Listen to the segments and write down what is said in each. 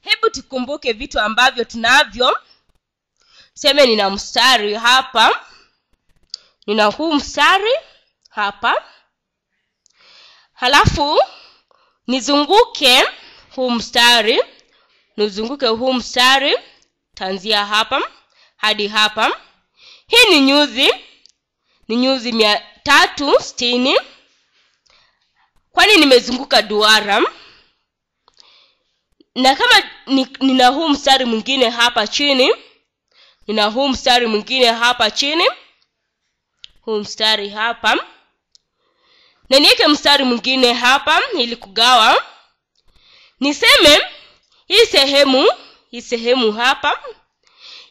hebu tukumbuke vitu ambavyo tunavyo. Seme nina mstari hapa. Nina huu mstari hapa. Halafu nizunguke huu mstari. Nizunguke huu mstari tanzia hapa hadi hapa. Hii ni nyuzi ni nyuzi mia tatu sitini. Kwani nimezunguka duara na kama ni, nina huu mstari mwingine hapa chini nina huu mstari mwingine hapa chini huu mstari hapa na niweke mstari mwingine hapa ili kugawa. Niseme hii sehemu hii sehemu hapa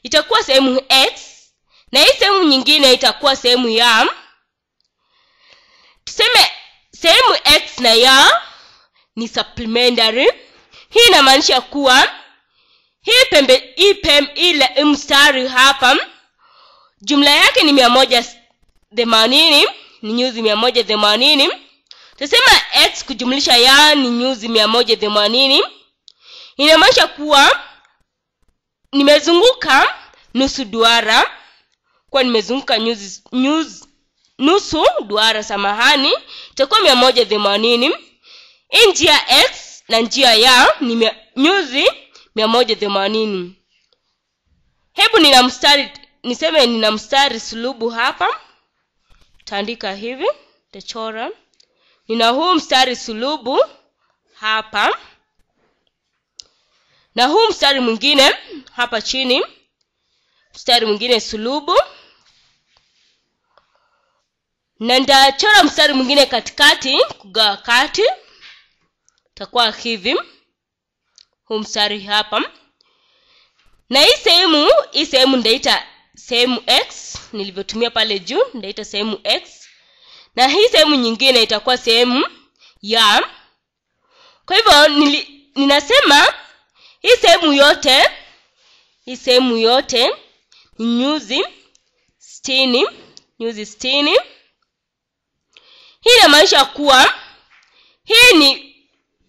itakuwa sehemu x na hii sehemu nyingine itakuwa sehemu ya tuseme sehemu x na ya ni supplementary hii inamaanisha kuwa hii pembe pembe ile mstari hapa jumla yake ni mia moja themanini ni nyuzi mia moja themanini. Tasema x kujumlisha ya ni nyuzi mia moja themanini. Inamaanisha kuwa nimezunguka nusu duara kuwa nimezunguka nyuzi, nyuzi nusu duara samahani itakuwa mia moja themanini. Hii njia x na njia ya ni nyuzi mia moja themanini. Hebu nina mstari niseme nina mstari sulubu hapa. Taandika hivi tachora. Nina huu mstari sulubu hapa. Na huu mstari mwingine hapa chini. Mstari mwingine sulubu. Na ndachora mstari mwingine katikati kugawa kati takuwa hivi huu mstari hapa. Na hii sehemu hii sehemu ndaita sehemu x. Nilivyotumia pale juu ndaita sehemu x. Na hii sehemu nyingine itakuwa sehemu ya. Kwa hivyo nili, ninasema hii sehemu yote hii sehemu yote ni nyuzi stini nyuzi stini hii inamaanisha kuwa hii ni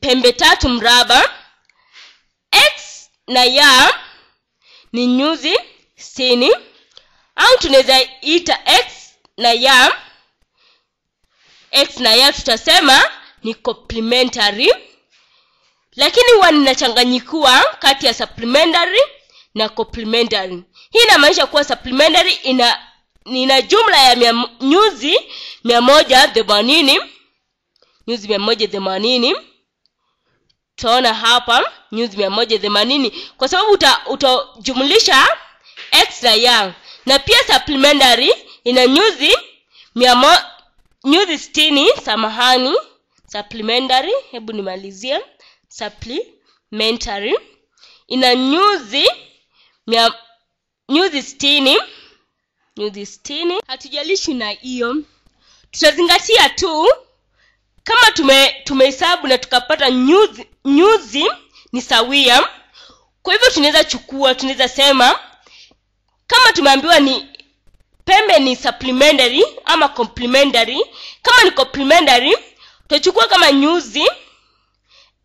pembe tatu mraba. X na y ni nyuzi stini au tunaweza ita x na y. X na y tutasema ni complementary. Lakini huwa ninachanganyikiwa kati ya supplementary na complementary. Hii inamaanisha kuwa supplementary ina nina jumla ya mia, nyuzi mia moja themanini. Nyuzi mia moja themanini tutaona hapa nyuzi mia moja themanini kwa sababu utajumlisha uta na na pia supplementary ina nyuzi mia nyuzi stini samahani supplementary hebu nimalizie. Supplementary ina nyuzi mia, nyuzi stini nyuzi stini hatujalishi na hiyo. Tutazingatia tu kama tume tumehesabu na tukapata nyuzi nyuzi ni sawia kwa hivyo tunaweza chukua tunaweza sema kama tumeambiwa ni pembe ni supplementary ama complementary kama ni complementary tutachukua kama nyuzi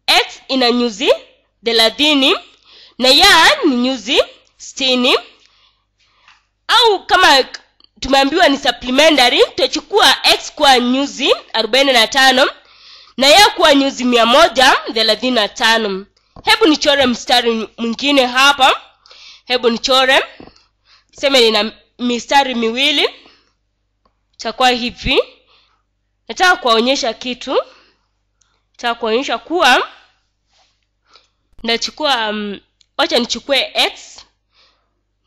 x ina nyuzi thelathini na ya ni nyuzi stini au kama tumeambiwa ni supplementary. Tutachukua x kuwa nyuzi arobaini na tano na ya kuwa nyuzi mia moja thelathini na tano. Hebu nichore mstari mwingine hapa. Hebu nichore. Seme nina mistari miwili. Itakuwa hivi. Nataka kuwaonyesha kitu. Nataka kuwaonyesha kuwa ndachukua um, wacha nichukue x.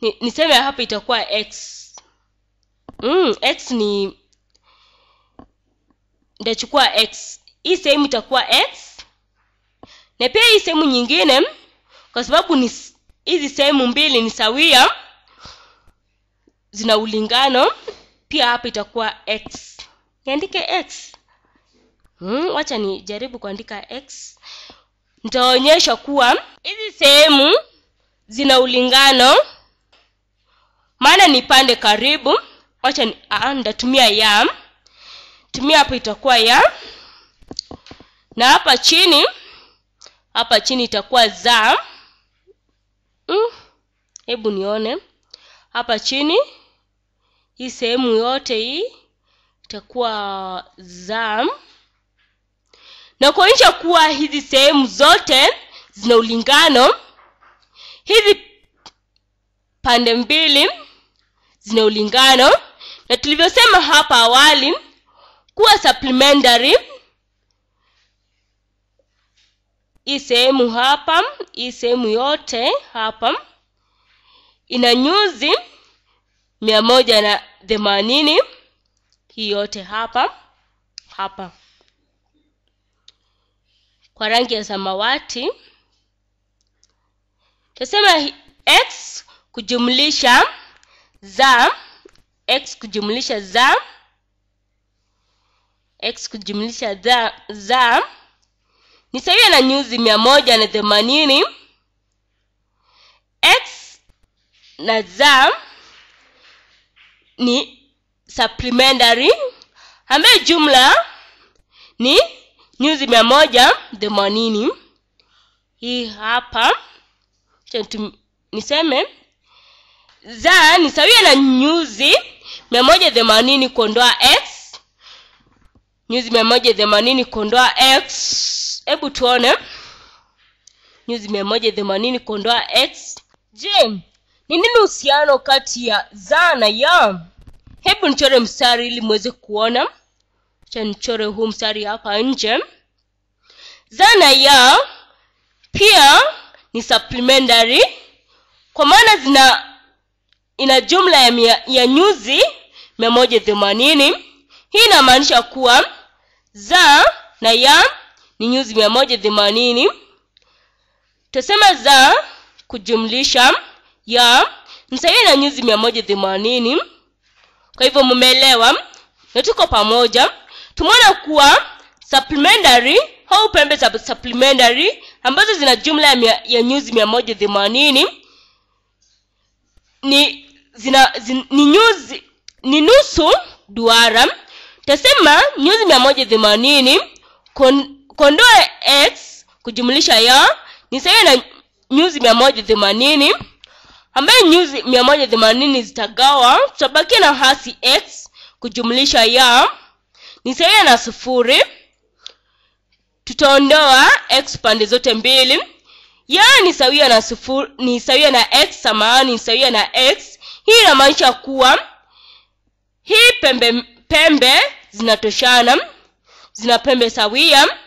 Ni, niseme hapa itakuwa x mm, x ni ndachukua x. Hii sehemu itakuwa x. Na pia hii sehemu nyingine kwa sababu ni hizi sehemu mbili ni sawia zina ulingano pia hapa itakuwa x. Niandike x. Hmm, wacha nijaribu kuandika x. Nitaonyesha kuwa hizi sehemu zina ulingano maana ni pande karibu wacha nitatumia ya tumia hapo itakuwa ya na hapa chini hapa chini itakuwa za hebu mm, nione. Hapa chini hii sehemu yote hii itakuwa za na kuonyesha kuwa hizi sehemu zote zina ulingano hizi pande mbili zina ulingano na tulivyosema hapa awali kuwa supplementary hii sehemu hapa hii sehemu yote hapa ina nyuzi mia moja na themanini hii yote hapa hapa. Kwa rangi ya samawati tasema x kujumlisha za x kujumlisha za x kujumlisha za, za. Ni sawia na nyuzi mia moja na themanini. X na za ni supplementary ambayo jumla ni nyuzi mia moja themanini. Hii hapa niseme za ni sawia na nyuzi mia moja themanini kuondoa x. Nyuzi mia moja themanini kuondoa x. Hebu tuone. Nyuzi mia moja themanini kuondoa x. Je ni nini uhusiano kati ya za na ya? Hebu nichore mstari ili mweze kuona. Cha nichore huu mstari hapa nje. Za na ya pia ni supplementary kwa maana zina ina jumla ya, mia, ya nyuzi mia moja themanini. Hii inamaanisha kuwa za na ya ni nyuzi mia moja themanini. Tasema za kujumlisha ya ni na nyuzi mia moja themanini. Kwa hivyo mmeelewa na tuko pamoja. Tumeona kuwa supplementary au pembe za supplementary ambazo zina jumla ya, ya nyuzi mia moja themanini ni zina zin, ni nyuzi ni nusu duara tasema nyuzi mia moja themanini. Kondoa x kujumlisha ya ni sawa na nyuzi mia moja themanini. Ambaye nyuzi mia moja themanini zitagawa tutabakia na hasi x kujumlisha ya ni sawa na sufuri. Tutaondoa x pande zote mbili. Ya ni sawia na sufuri, ni sawia na x samahani ni sawia na x hii inamaanisha kuwa hii pembe pembe zinatoshana zina pembe sawia.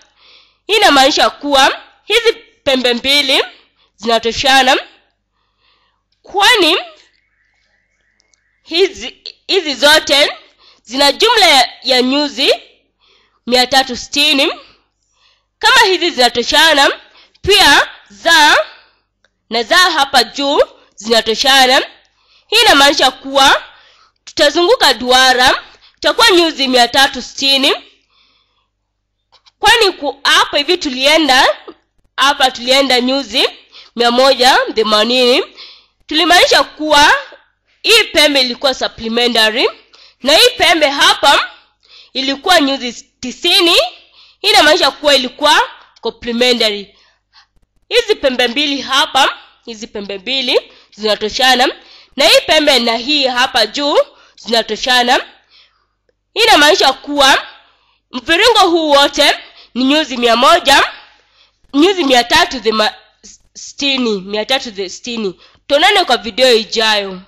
Hii inamaanisha kuwa hizi pembe mbili zinatoshana kwani hizi hizi zote zina jumla ya, ya nyuzi mia tatu sitini. Kama hizi zinatoshana pia za na za hapa juu zinatoshana hii inamaanisha kuwa tutazunguka duara tutakuwa nyuzi mia tatu sitini. Kwani hapa hivi tulienda hapa tulienda nyuzi mia moja themanini. Tulimaanisha kuwa hii pembe ilikuwa supplementary na hii pembe hapa ilikuwa nyuzi tisini. Hii inamaanisha kuwa ilikuwa complementary. Hizi pembe mbili hapa hizi pembe mbili zinatoshana na hii pembe na hii hapa juu zinatoshana. Hii inamaanisha kuwa mviringo huu wote ni nyuzi mia moja nyuzi mia tatu sitini mia tatu sitini tuonane kwa video ijayo